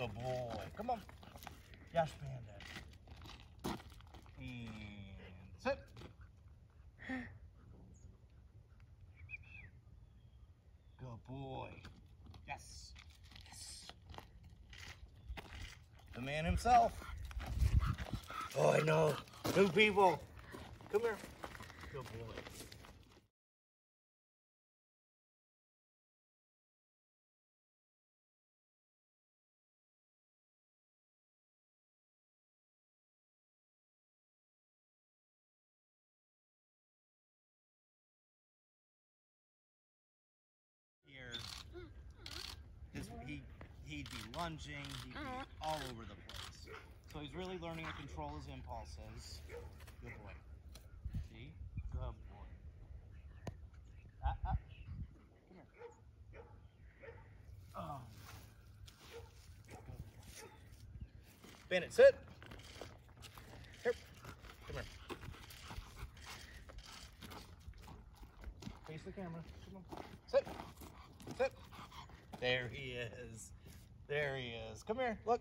Good boy. Come on. Yes, Bandit. And sit. Good boy. Yes. Yes. The man himself. Oh, I know. Two people. Come here. Good boy. He'd lunging, he'd be all over the place. So he's really learning to control his impulses. Good boy. See? Good boy. Ah, ah. Come here. Oh. Good boy. Bandit, sit. Here. Come here. Face the camera. Come on. Sit. Sit. There he is. There he is. Come here. Look.